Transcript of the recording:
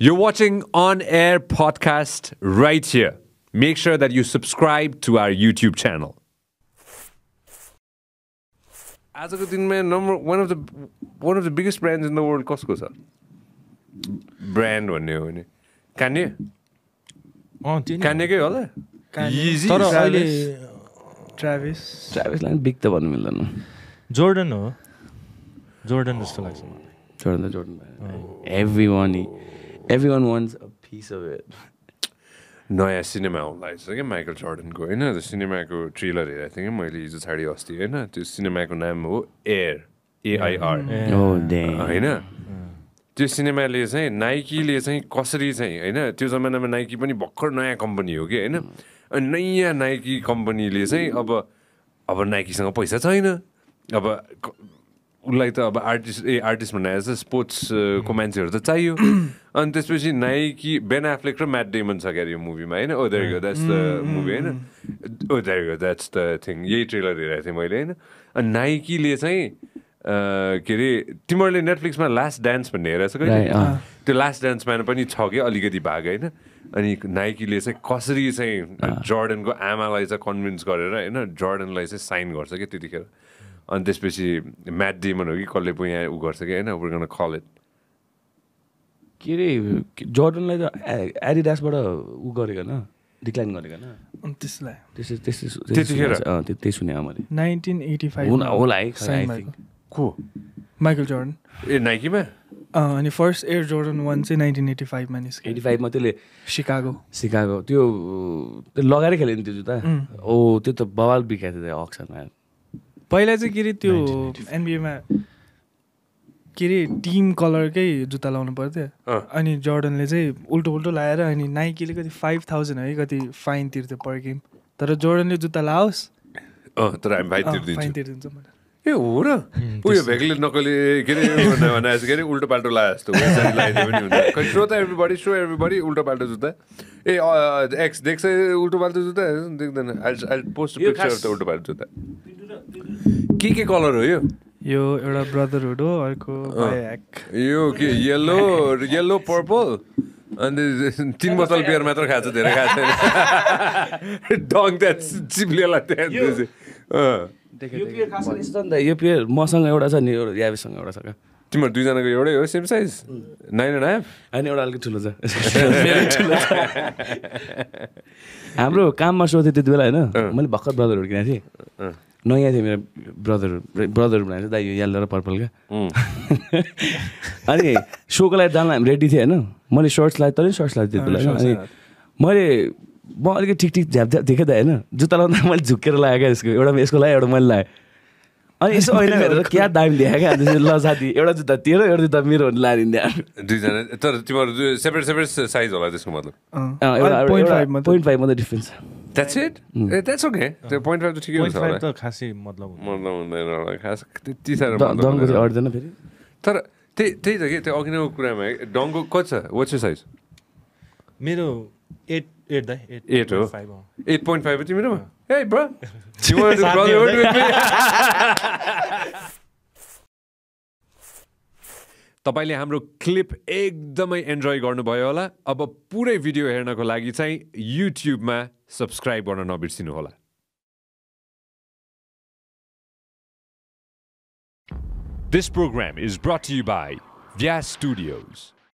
You're watching on air podcast right here. Make sure that you subscribe to our YouTube channel. आजको दिनमा number one of the one of the biggest brand in the world कसको छ brand भन्ने हो भने Kanye कान्यकै होला Yeezy, तर अहिले ट्राभिस ट्राभल्सलाई पनि बिग त भन्नु मिल्दैन जोर्डन हो जोर्डन जस्तो लाग्छ मलाई जोर्डन त Jordan every one every one wants a piece of it नयाँ सिनेमा आउनु लागेको छ क्या माइकल जर्डनको होइन त्यो सिनेमाको ट्रेलर हेरेको थिएँ कि मैले हिजो छाडि अस्ति होइन त्यो सिनेमाको नाम हो एयर एआइआर होइन त्यो सिनेमाले चाहिँ नाइकीले चाहिँ कसरी चाहिँ होइन त्यो जमानामा नाइकी पनि भर्खर नयाँ कम्पनी हो कि होइन अनि नयाँ नाइकी कम्पनीले चाहिँ अब अब नाइकीसँग पैसा छैन अब उसलाई त अब आर्टिस्ट ए आर्टिस्ट भन्ने चाहिँ स्पोर्ट्सको मान्छेहरू त चाहियो अनि त्यसपछि नाइकी बेन एफ्लेक र म्याट डेमन छ क्यारे यो मुभीमा होइन? ओ there go that's the movie होइन? ओ there go that's the thing यही ट्रेलर हेरेको थिएँ मैले होइन? अनि नाइकीले चाहिँ के अरे तिमीहरूले नेटफ्लिक्समा लास्ट डान्स भन्ने हेरेको छ कहिले। त्यो लास्ट डान्समा पनि छ कि अलिकति भाग होइन? अनि नाइकीले चाहिँ कसरी चाहिँ जर्डनको आमालाई चाहिँ कन्भिन्स गरेर होइन? जर्डनलाई चाहिँ साइन गर्छ कि त्यतिखेर? अनि त्यसपछि म्याट डेमन हो कि कसले पो यहाँ उ गर्छ कि होइन? Call it. के अरे जोर्डनलाई त एडिडासबाट ऊ गरेको न डिक्लाइन गरेको न अनि त्यसलाई। त्यस्तै त्यस्तै त्यतिखेर? अँ त्यो त्यही सुने मैले। नाइन्टिन एटी हुन होला है फाइभ. को? Michael Jordan. ए नाइकीमा अँ, अनि फर्स्ट एयर जोर्डन वान चाहिँ नाइन्टिन एटी फाइभमा निस्क्यो। एटी फाइभमा त्यसले सिकागो सिकाएको त्यो त्यो लगाएर खेल्यो नि त्यो जुत्ता? ओ त्यो त बवाल बिकाएको थियो अक्सनमा। पहिला चाहिँ के अरे त्यो एनबिएमा के अरे टिम कलरकै जुत्ता लाउनु पर्थ्यो। अनि जर्डनले चाहिँ उल्टो उल्टो लगाएर अनि नाइकीले कति फाइभ थाउजन्ड है कति फाइन तिर्थ्यो पर गेम तर जोर्डनले जुत्ता लाओस्। तर हामी फाइन तिर्दिन्छौँ। ए हो र? उयो भेगले नकली के अरे जस्तो के अरे उल्टो पाल्टो लगाए जस्तो। सो त एभ्रीबडी सो एभ्रीबडी उल्टो पाल्टो जुत्ता। ए एक्स देख्छ उल्टो पाल्टो जुत्ता? देख्दैन। पोस्ट पिक्चर उल्टो पाल्टो जुत्ता। के के कलर हो यो? यो एउटा ब्रदरहुड हो अर्को यो के येल्लो येल्लो पर्पल अनि तिन बोतल बियर मात्र खाएको छ धेरै खाएको छैन। डङ त्यहाँ चिप्लेला त्यहाँ। यो पियर खास गरी यस्तो नि त यो पियर मसँग एउटा छ नि एउटा याबेसँग एउटा छ क्या। तिमीहरू दुईजनाको एउटै हो same size nine and half होइन एउटा अलिकति ठुलो छ। मेरो ठुलो छ। हाम्रो काममा सोधेँ त्यति बेला होइन? मैले भर्खर ब्रदरहरू किनेको थिएँ। नयाँ थियो मेरो ब्रदर ब्रदर भनेको चाहिँ दाइ यो येल्लो र पर्पल क्या अनि सोको लागि जान हामी रेडी थिएँ होइन? मैले सर्ट्स लगाएँ तरै सर्ट्स लगाएको त्यति बेला अनि मैले म अलिकति ठिक ठिक झ्याप झ्याप देखेँ त होइन? जुत्ता लाउँदा मैले झुक्केर लगाएँ क्या यसको एउटा यसको लगाएँ एउटा मैले लगाएँ अनि यसो ऐना हेरेर क्या दामी देखाएँ क्या? ल साथी एउटा जुत्ता तेरो एउटा जुत्ता मेरो भनेर लगाइदिने दुईजना तर तिमीहरू सेपरेट सेपरेट साइज होला त्यसको मतलब। पोइन्ट फाइभ मात्रै। पोइन्ट फाइभ मात्रै डिफ्रेन्स द्याट्स इट ए द्याट्स ओके त्यो पोइन्ट फाइभ त ठिकै हुन्छ होला त खासै मतलब। मतलब हुँदैन होला खास त्यति साह्रो। अट्दैन फेरि? तर त्यही त्यही त कि त्यो अघिनको कुरामा है, डङ्को कति छ? वाट्स यो साइज मेरो एट एट दाइ एट Eight हो? एट पोइन्ट फाइभ हो तिमीरोमा ए ब्रो तपाईँले हाम्रो क्लिप एकदमै इन्जोय गर्नुभयो होला अब पुरै भिडियो हेर्नको लागि चाहिँ युट्युबमा सब्सक्राइब गर्न नबिर्सिनु होला program is brought to you by Vyas Studios.